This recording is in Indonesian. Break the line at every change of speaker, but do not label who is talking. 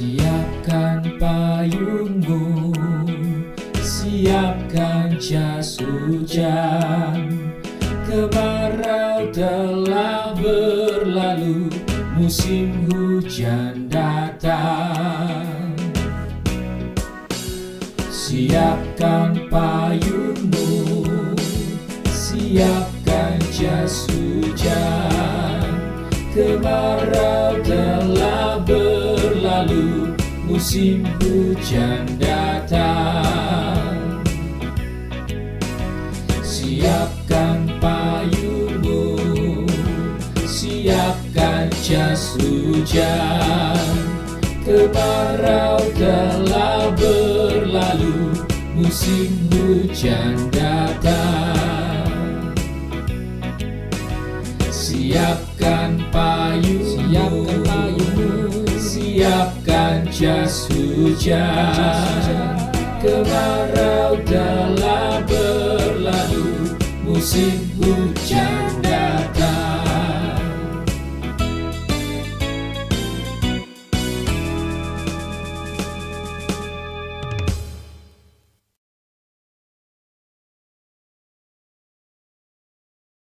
Siapkan payungmu Siapkan jas hujan. Kemarau telah berlalu Musim hujan datang. Siapkan payungmu Siapkan jas hujan. Kemarau Musim hujan datang. Siapkan payungmu Siapkan jas hujan. Kemarau telah berlalu Musim hujan datang. Siapkan payungmu jas hujan Kemarau telah berlalu Musim hujan